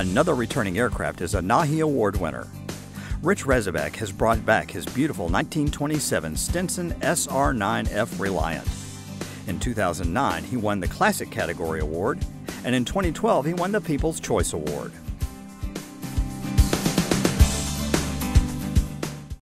Another returning aircraft is a NAHI Award winner. Rich Rezabek has brought back his beautiful 1927 Stinson SR-9F Reliant. In 2009, he won the Classic Category Award, and in 2012, he won the People's Choice Award.